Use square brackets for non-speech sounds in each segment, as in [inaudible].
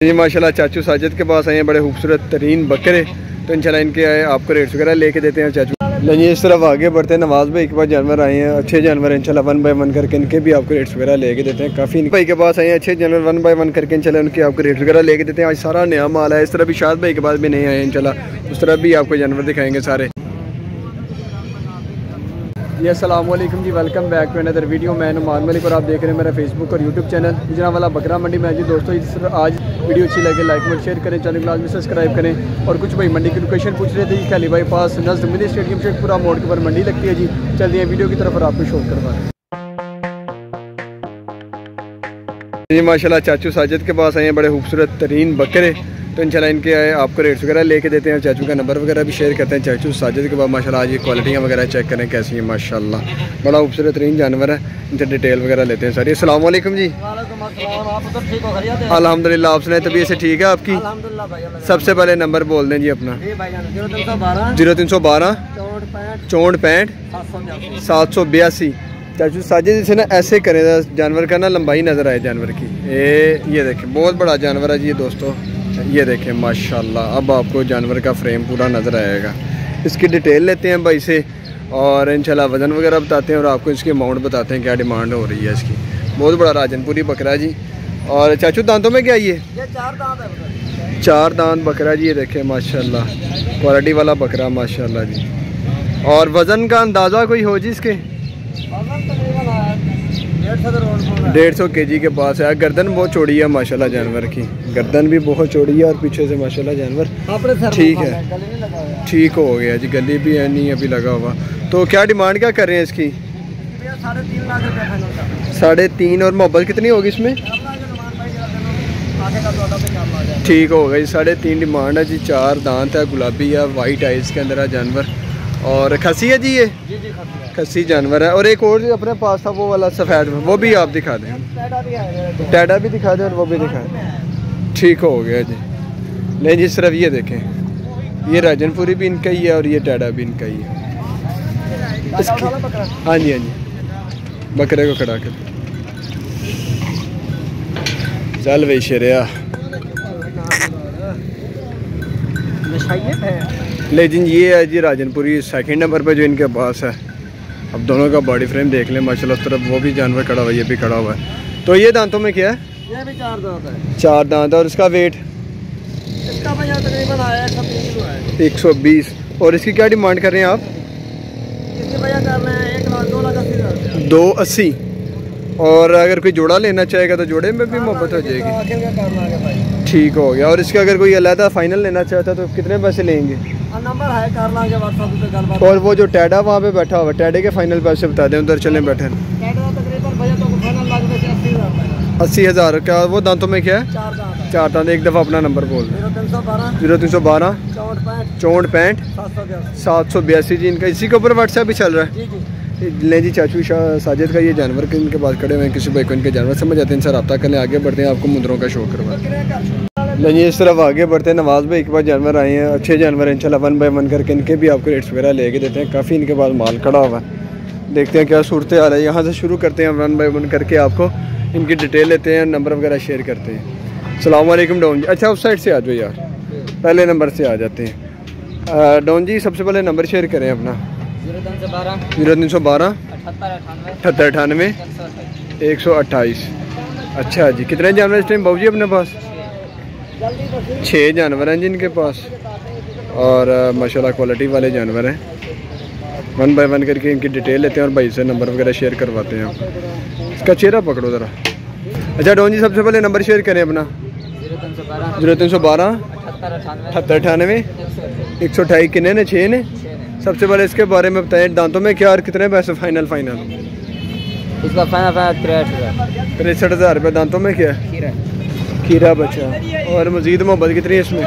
जी, माशाल्लाह, चाचू साजिद के पास आए हैं बड़े खूबसूरत तरीन बकरे। तो इंशाल्लाह इनके आए आपको रेट्स वगैरह लेके देते हैं, चाचू। नहीं इस तरफ़ आगे बढ़ते हैं नवाज़ भाई के पास जानवर आए हैं, अच्छे जानवर हैं, इंशाल्लाह वन बाय वन करके इनके भी आपको रेट्स वगैरह लेके देते हैं। काफ़ी भाई के पास आए हैं, अच्छे जानवर वन बाय वन करके इंशाल्लाह उनके आपको रेट्स वगैरह लेके देते हैं। आज सारा नया माल है, इस तरह भी शाद भाई के पास भी नहीं आए इंशाल्लाह। उस तरह भी आपको जानवर दिखाएँगे सारे। जी वालेकुम जी welcome back to another video मैं नुमान मलिक और आप देख रहे हैं मेरा फेसबुक और यूट्यूब चैनल गुजरा वाला बकरा मंडी में जी। दोस्तों, इस आज वीडियो अच्छी लगे लाइक में शेयर करें चैनल को सब्सक्राइब करें। और कुछ भाई मंडी की लोकेशन पूछ रहे थे जी खाली भाई पास नज़र मिनी स्टेडियम से पूरा मोड़ के ऊपर मंडी लगती है जी। चलिए वीडियो की तरफ़ और आपको शो करवा जी, माशाल्लाह, चाचू साजिद के पास आए हैं बड़े खूबसूरत तरीन बकरे। तो इंशाल्लाह इनके आपको रेट्स वगैरह लेके देते हैं चाचू का नंबर वगैरह भी शेयर करते हैं। चाचू साजिद के बाद माशाल्लाह आज ये क्वालिटियाँ वगैरह चेक करें कैसी हैं माशाल्लाह। बड़ा खूबसूरत तरीन जानवर है इनसे डिटेल वगैरह लेते हैं सारी। असल जी। अलहमदिल्ला आप सुनाए तबीयत से ठीक है आपकी? सबसे पहले नंबर बोल दें जी अपना। ज़ीरो तीन सौ बारह। चौंठ पैंठ। सात सौ बयासी। चाचू साजिद जिसे ना ऐसे करें जानवर का ना लंबाई नज़र आए जानवर की। ये ये देखें बहुत बड़ा जानवर है जी ये दोस्तों। ये देखें माशाल्लाह अब आपको जानवर का फ्रेम पूरा नज़र आएगा। इसकी डिटेल लेते हैं भाई से और इंशाल्लाह वज़न वगैरह बताते हैं और आपको इसकी अमाउंट बताते हैं क्या डिमांड हो रही है इसकी। बहुत बड़ा राजनपुरी बकरा जी। और चाचू दांतों में क्या ये? चार दांत है चार दांत बकरा जी ये देखें माशाल्लाह क्वालिटी वाला बकरा माशाल्लाह जी। और वज़न का अंदाज़ा कोई हो जी इसके? डेढ़ सौ के जी के पास है। गर्दन बहुत चौड़ी है माशाल्लाह जानवर की। गर्दन भी बहुत चौड़ी है और पीछे से माशाल्लाह जानवर। ठीक है। ठीक हो गया जी गली भी है नहीं अभी लगा हुआ। तो क्या डिमांड क्या कर रहे हैं इसकी? साढ़े तीन और मोहब्बत कितनी होगी इसमें? ठीक हो गई साढ़े तीन डिमांड है जी चार दांत है गुलाबी है वाइट है इसके अंदर है जानवर। और खसी है जी ये? खसी जानवर है। और एक और अपने पास था वो वाला सफ़ेद वो भी आप दिखा दें। टैडा भी दिखा दें और वो भी दिखा दें। ठीक हो गया जी। नहीं जी सिर्फ़ ये देखें ये राजनपुरी भी इनका ही है और ये टैडा भी इनका ही है। हाँ जी हाँ जी। बकरे को खड़ा कर। चल भाई शेरिया। लेकिन ये है जी राजनपुरी सेकंड नंबर पे जो इनके पास है। अब दोनों का बॉडी फ्रेम देख लें माशाल्लाह तरफ़ वो भी जानवर खड़ा हुआ है ये भी खड़ा हुआ है। तो ये दांतों में क्या है? ये भी चार दांत है। चार दांत है और इसका वेट इसका तकरीबन आया एक सौ बीस। और इसकी क्या डिमांड कर रहे हैं आप? दो अस्सी और अगर कोई जोड़ा लेना चाहेगा तो जोड़े में भी मोहब्बत हो जाएगी। ठीक हो गया। और इसका अगर कोई अलहदा फाइनल लेना चाहता तो कितने पैसे लेंगे? नंबर है कर लांगे व्हाट्सएप पे और वो जो टैडा वहाँ पे बैठा हुआ टैडे के फाइनल पैसे बता दें उधर चले बैठे। अस्सी हज़ार क्या वो दांतों में क्या है? चार दांत एक दफ़ा अपना नंबर बोल ज़ीरो तीन सौ बारह। चौंठ पैंठ। सात सौ बयासी। जी इनका इसी के ऊपर व्हाट्सएप भी चल रहा है? ले जी चाचू शाह साजिद का ये जानवर के इनके पास खड़े हुए हैं किसी भाई को इनके जानवर समझ आते हैं इनसे रब्ता करने आगे बढ़ते हैं आपको मुद्रों का शो करवा। नहीं इस तरफ़ आगे बढ़ते हैं। नवाज़ भाई के पास जानवर आए हैं। अच्छे जानवर हैं, इंशाल्लाह वन बाय वन करके इनके भी आपको रेट्स वगैरह लेके देते हैं। काफ़ी इनके पास माल खड़ा हुआ है। देखते हैं क्या सूरत आ रहा है। यहाँ से शुरू करते हैं वन बाय वन करके आपको इनकी डिटेल लेते हैं नंबर वगैरह शेयर करते हैं। सलामकुम डोन जी। अच्छा उस साइड से आ जाओ यार। पहले नंबर से आ जाते हैं। डोन जी, सबसे पहले नंबर शेयर करें अपना। ज़ीरो तीन सौ बारह। अठहत्तर अठानवे। एक सौ अट्ठाईस। अच्छा जी, कितने जानवर इस टाइम बाबू जी, अपने पास? छः जानवर हैं जिनके पास। और माशाल्लाह क्वालिटी वाले जानवर हैं। वन बाय वन करके इनकी डिटेल लेते हैं और भाई से नंबर वगैरह शेयर करवाते हैं। इसका चेहरा पकड़ो ज़रा। अच्छा डोन जी सबसे पहले नंबर शेयर करें अपना। ज़ीरो तीन सौ बारह। अठहत्तर अठानवे। एक सौ अठाई किन्ने ने? छः ने? सबसे पहले इसके बारे में बताएँ। दांतों में क्या और कितने पैसे? फाइनल फाइनल इसका फाइनल फाइनल तिरसठ हज़ार। तिरसठ हज़ार रुपये दांतों में क्या है? खीरा बचा और मज़ीद मोहब्बत कितनी है इसमें?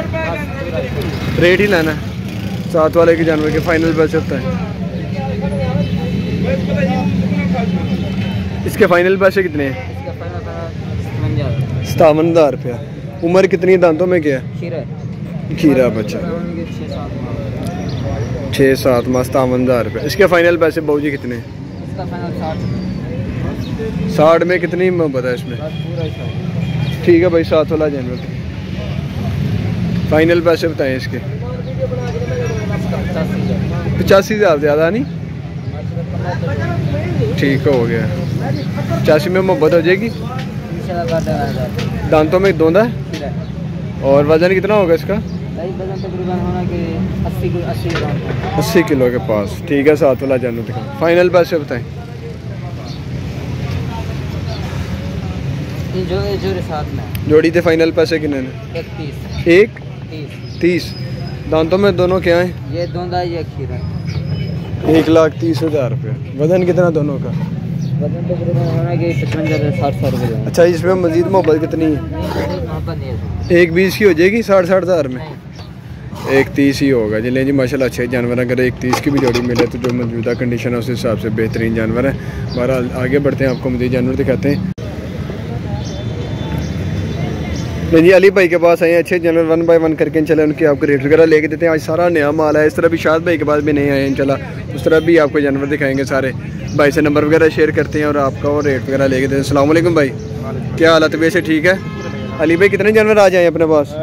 रेट ही लेना है। साथ वाले के जानवर के फाइनल बच सकता है। इसके फाइनल पैसे कितने? हैं सतावन हज़ार रुपया। उम्र कितनी दांतों में क्या है? खीरा। बचा। छः सात माह सतावन हज़ार रुपया। इसके फाइनल पैसे बहु जी कितने? साठ। में कितनी मोहब्बत है इसमें? ठीक है भाई सात वाला जानवर फाइनल पैसे बताएँ इसके। पचासी हज़ार ज़्यादा नहीं? ठीक हो गया। पचासी में मोहब्बत हो जाएगी? दांतों में दोंदा है और वज़न कितना होगा इसका? अस्सी किलो के पास। ठीक है सात वाला जानू दिखा फाइनल पैसे बताएँ। जो जो साथ में जोड़ी थे फाइनल पैसे कितने ने एक तीस। एक? तीस। तीस। दांतों में दोनों क्या है? ये दोंदा ये खीरा एक लाख तीस हज़ार रुपये। वज़न कितना दोनों का? वज़न तो होना कि साठ सौ रुपये। अच्छा इसमें मजीद मोहब्बत कितनी है? एक बीस की हो जाएगी साठ साठ हज़ार में? एक तीस ही होगा। जी ज़िले जी माशाल्लाह अच्छे जानवर हैं। अगर एक तीस की भी जोड़ी मिले तो जो मौजूदा कंडीशन है उस हिसाब से बेहतरीन जानवर है। बहरहाल आगे बढ़ते हैं आपको मजीद जानवर दिखाते हैं नहीं जी अली भाई के पास आए अच्छे जानवर वन बाय वन करके चले उनके आपको रेट वगैरह लेके देते हैं आज सारा नया माल है इस तरह भी शाद भाई के पास भी नहीं आए चला उस तरह भी आपको जानवर दिखाएँगे सारे भाई से नंबर वगैरह शेयर करते हैं और आपका और रेट वगैरह लेके देते हैं अल्लाम भाई क्या हालत वैसे ठीक है अली भाई कितने जानवर आ जाए अपने पास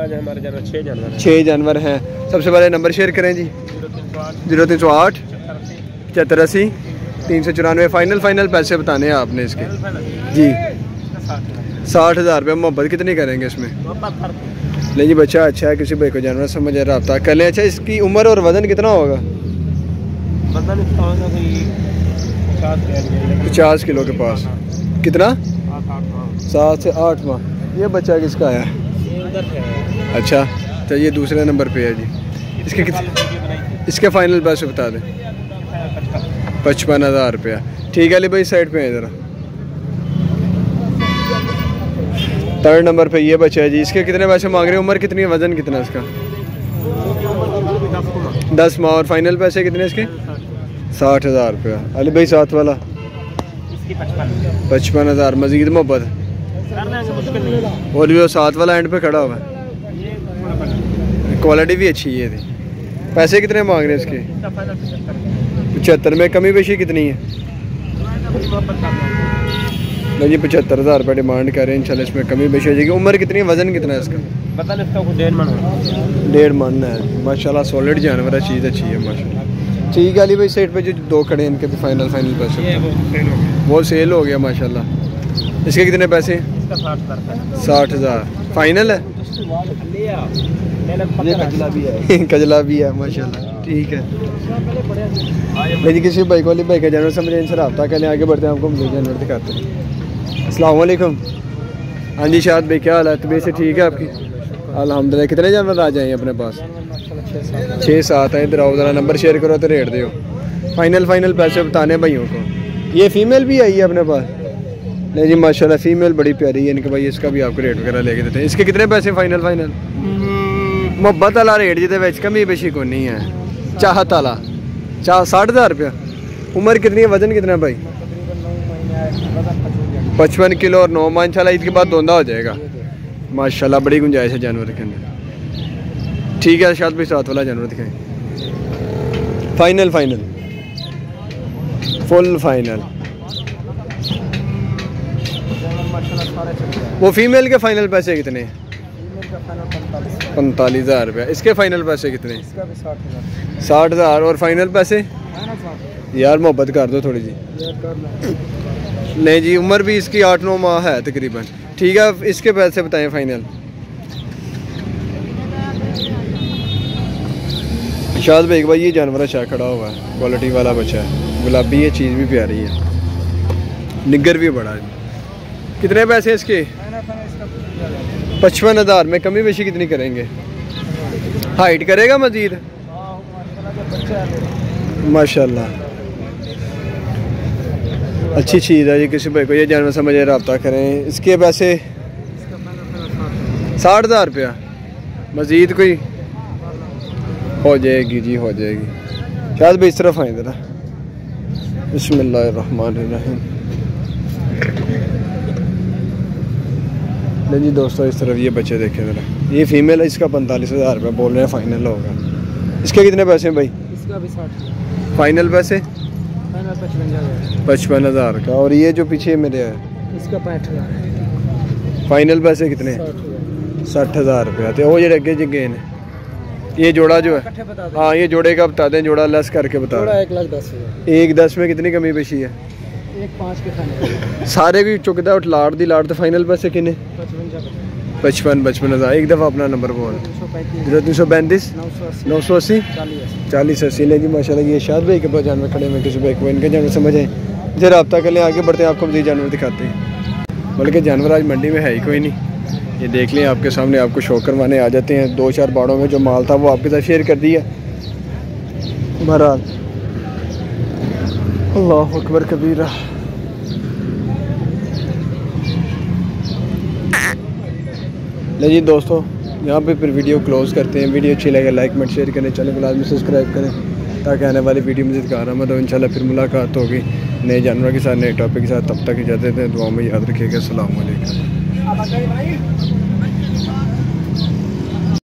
छः जानवर हैं सबसे पहले नंबर शेयर करें जी ज़ीरो तीन सौ आठ पचहत्तर अस्सी तीन सौ चौरानवे फाइनल फाइनल पैसे बताने हैं आपने इसके जी साठ हज़ार रुपये मोहब्बत कितनी करेंगे इसमें? नहीं जी बच्चा अच्छा है किसी भाई को जानवर समझ रहा कर लें। अच्छा इसकी उम्र और वज़न कितना होगा? पचास किलो के पास। कितना? सात हाँ से आठ माह। ये बच्चा किसका है? है। अच्छा तो ये दूसरे नंबर पे है जी। इसके कितने इसके फाइनल पैसे बता दें। पचपन हज़ार रुपया। ठीक है अली भाई साइड पे है ज़रा। थर्ड नंबर पे ये बच्चा है जी। इसके कितने पैसे मांग रहे हैं? उम्र कितनी है? वज़न कितना इसका? दस माह। और फाइनल पैसे कितने इसके? साठ हज़ार रुपया। अली भाई, साथ वाला? पचपन हज़ार। मज़ीद मोहब्बत? और भी वो साथ वाला एंड पे खड़ा हुआ है। क्वालिटी भी अच्छी है थी पैसे कितने मांग रहे हैं इसके? पचहत्तर। में कमी पेशी कितनी है? नहीं जी पचहत्तर हज़ार रुपये डिमांड कर रहे हैं इंशाल्लाह इसमें कमी पेशी हो जाएगी। उम्र कितनी है? वज़न कितना है इसका? पता नहीं इसका डेढ़ मन हो डेढ़ मन है। माशाल्लाह सॉलिड जानवर है चीज़ अच्छी है माशाल्लाह। ठीक है अली भाई साइड पे जो दो खड़े हैं इनके भी फाइनल फाइनल पैसे वो हो सेल हो गया माशाल्लाह। इसके कितने पैसे? साठ हज़ार फाइनल है? है। [laughs] कजला भी है माशाल्लाह। ठीक है। लेकिन किसी भाई को अली भाई का जानवर समझे इनसे रब्ता कर लें आगे बढ़ते हैं आपको जानवर दिखाते हैं। असलकम हाँ जी, शायद भाई, क्या हाल है? तबीयत से ठीक है आपकी? अलहमदिल्ला कितने जानवर आ जाए अपने पास? छः सात हैं, इधर आओ, ज़रा नंबर शेयर करो तो रेट दो फाइनल फाइनल पैसे बताने भाइयों को। ये फ़ीमेल भी आई है अपने पास? नहीं जी, माशाल्लाह फ़ीमेल बड़ी प्यारी है, इनके भाई, इसका भी आपको रेट वगैरह लेके देते हैं। इसके कितने पैसे फाइनल फाइनल मोहब्बत आला रेट जिते बच्चे कमी बेशी को नहीं है। चाहत आला चाह, साठ हज़ार रुपया। उम्र कितनी है, वज़न कितना भाई? पचपन किलो और नौ इंशाल्लाह ईद के बाद धोंदा हो जाएगा। माशाल्लाह, बड़ी गुंजाइश है जानवर के अंदर। ठीक है, शायद भी साथ वाला जानवर दिखाएँ। फाइनल फाइनल फुल फाइनल वो फीमेल के फाइनल पैसे कितने? हैं पैंतालीस हज़ार रुपया। इसके फाइनल पैसे कितने? साठ हज़ार। और फाइनल पैसे? यार, मोहब्बत कर दो थोड़ी जी। नहीं जी, उम्र भी इसकी आठ नौ माह है तकरीबन। ठीक है इसके पैसे बताएँ फाइनल शाद बेग भाई ये जानवर अच्छा खड़ा हुआ है क्वालिटी वाला बच्चा है। गुलाबी ये चीज़ भी प्यारी है। निगर भी बड़ा है। कितने पैसे इसके? पचपन हज़ार। में कमी बेशी कितनी करेंगे? हाइट करेगा मजीद? माशाल्लाह। अच्छी चीज़ है ये किसी भाई को ये जानवर समझे रब्ता करें। इसके पैसे साठ हज़ार रुपया। मज़ीद कोई? हो जाएगी जी हो जाएगी। शायद भाई इस तरफ़ आए ज़रा। बिस्मिल्लाहिर्रहमानिर्रहीम। नहीं जी दोस्तों इस तरफ़ ये बच्चे देखे ज़रा। ये फीमेल है इसका पैंतालीस हज़ार रुपया बोल रहे हैं फाइनल होगा इसके कितने पैसे हैं भाई? इसका भी साठ। फाइनल पैसे? पचपन हज़ार का। और ये जो पीछे मेरे है? इसका पैंठ हज़ार फाइनल पैसे कितने? साठ हज़ार। रुपया। तो वो जे गए ने ये जोड़ा जो है? हाँ ये जोड़े का बता दें जोड़ा लेस करके बता दें। एक लाख दस एक दस में कितनी कमी पेशी है? एक पाँच के सारे भी चुकदा उठ लाड़ दी लाड़ तो फाइनल पैसे किन्ने? पचपन पचपन हज़ार। एक दफ़ा अपना नंबर बोल। ज़ीरो तीन सौ पैंतीस? नौ सौ अस्सी? चालीस अस्सी। ने जी माशाल्लाह ये शाद भाई के पास जानवर खड़े हुए किसी भाई को इनके जानवर समझ। इसे रब्ता कर लें आगे बढ़ते हैं, आपको मजीद जानवर दिखाते हैं। बल्कि जानवर आज मंडी में है ही कोई नहीं। ये देख लें, आपके सामने आपको शो करवाने आ जाते हैं। दो चार बाड़ों में जो माल था, वो आपके साथ शेयर कर दिया। बहरहाल। अल्लाह अकबर कबीरा। ले जी दोस्तों, यहाँ पे फिर वीडियो क्लोज करते हैं। वीडियो अच्छी लगे लाइक कमेंट शेयर करें चैनल को लाजमी सब्सक्राइब करें, ताकि आने वाली वीडियो मजीद कारआमद हो इन फिर मुलाकात होगी। नए जानवर के साथ, नए टॉपिक के साथ, तब तक ही जाते थे दुआ में याद रखिएगा। अल्लाम